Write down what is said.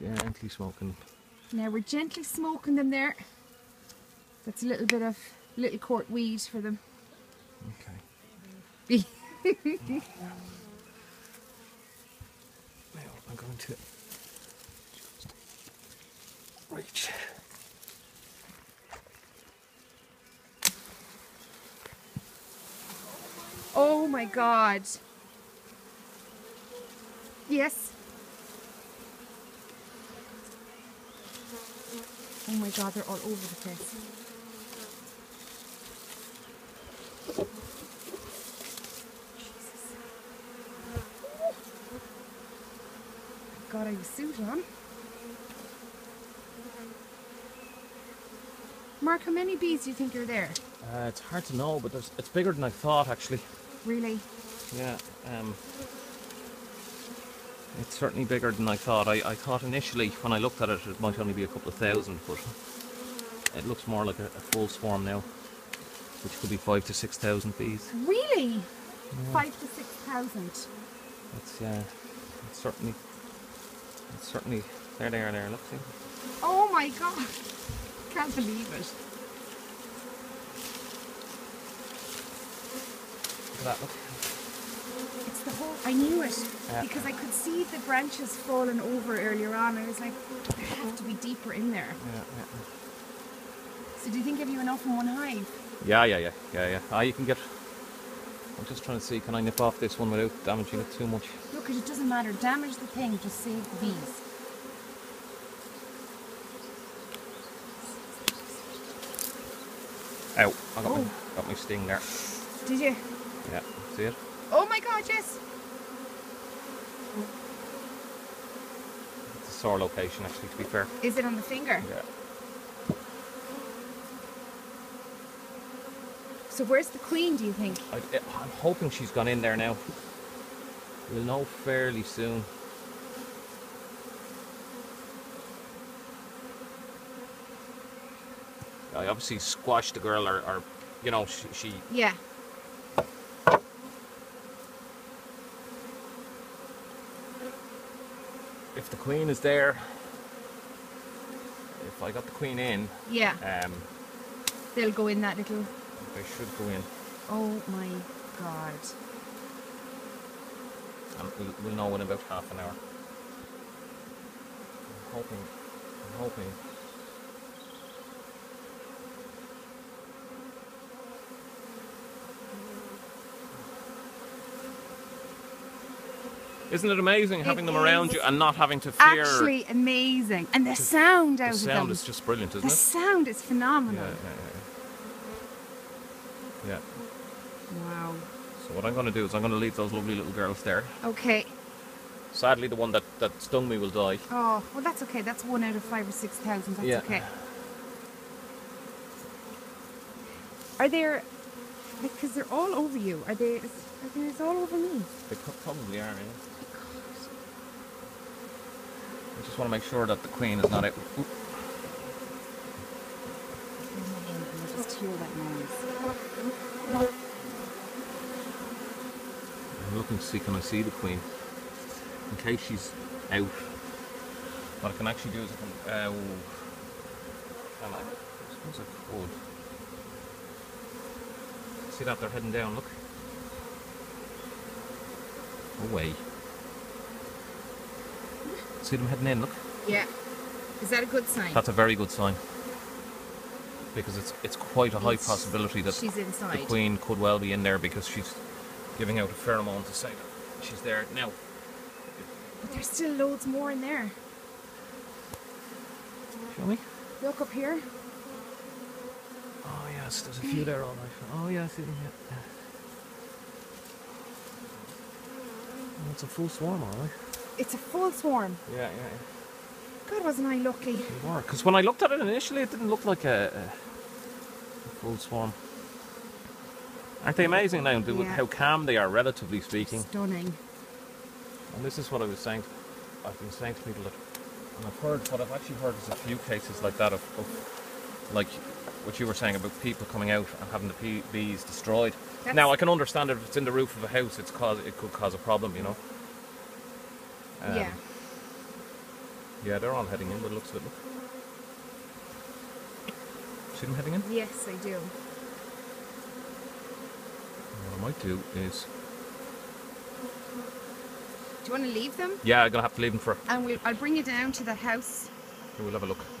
Gently smoking. Now we're gently smoking them there. That's a little bit of little court weed for them. Okay. Now I'm going to reach. Oh my god. Yes. Oh my god, they're all over the place. Jesus. God, are you suit on? Mark, how many bees do you think are there? Uh, it's hard to know, but there's, it's bigger than I thought actually. Really? Yeah. Um, it's certainly bigger than I thought. I, I thought initially when I looked at it, it might only be a couple of thousand, but it looks more like a, a full swarm now, which could be five to six thousand bees. Really? Five to six thousand. It's yeah, it's certainly, it's certainly there, they are there. Look, see. Oh my god! Can't believe it. Look at that. Look. It's the whole. I knew it Yeah. because I could see the branches falling over earlier on. I was like, there have to be deeper in there. Yeah, yeah, So do you think have you enough in one hive? yeah, yeah, yeah, yeah, yeah. Ah, you can get. I'm just trying to see, can I nip off this one without damaging it too much? Look, it doesn't matter. Damage the thing, just save the bees. Ow! I got, my, Oh. got my sting there. Did you? Yeah, see it? Oh my god, yes. It's a sore location, actually, to be fair. Is it on the finger? Yeah. So where's the queen? Do you think? I, eh, I'm hoping she's gone in there now. We'll know fairly soon. I obviously squashed the girl, or, or you know, she, she Yeah. If the queen is there, if I got the queen in, Yeah. um, They'll go in that little. they should go in, Oh my god. and we'll, we'll know in about half an hour. I'm hoping, I'm hoping. Isn't it amazing having them around you and not having to fear? Actually amazing. And the sound out the of sound them. is just brilliant, isn't the it? The sound is phenomenal. Yeah, yeah, yeah. Yeah. Wow. So what I'm going to do is I'm going to leave those lovely little girls there. Okay. Sadly, the one that, that stung me will die. Oh, well, that's okay. That's one out of five or six thousand. That's Yeah. okay. Are there, because they're all over you? Are they? Are they all over me? They probably are, yeah. I just want to make sure that the queen is not out. Oop. I'm looking to see can I see the queen in case she's out. What I can actually do is I can. Uh, I? I suppose I could. See that they're heading down. Look. Away. See them heading in. Look. Yeah. Is that a good sign? That's a very good sign. Because it's it's quite a high It's- possibility that she's the queen could well be in there because she's giving out a pheromone to say that she's there now. But there's still loads more in there. Show me. Look up here. Oh yes, there's a few there all right. Oh yeah, I see them. Yeah. It's a full swarm, all right. It's a full swarm. Yeah, yeah. God, wasn't I lucky? yeah. Because when I looked at it initially, it didn't look like a, a, a full swarm. Aren't they amazing now? Yeah. How calm they are, relatively speaking. Stunning. And this is what I was saying. I've been saying to people that, and I've heard what I've actually heard is a few cases like that of, of like what you were saying about people coming out and having the bees destroyed. That's- now I can understand if it's in the roof of a house, it's cause it could cause a problem, you know. Um, yeah. Yeah, they're all heading in by the looks of it. Look. See them heading in? Yes, I do. What I might do is. Do you want to leave them? Yeah, I'm gonna have to leave them for. And we'll, I'll bring you down to the house. We'll have a look.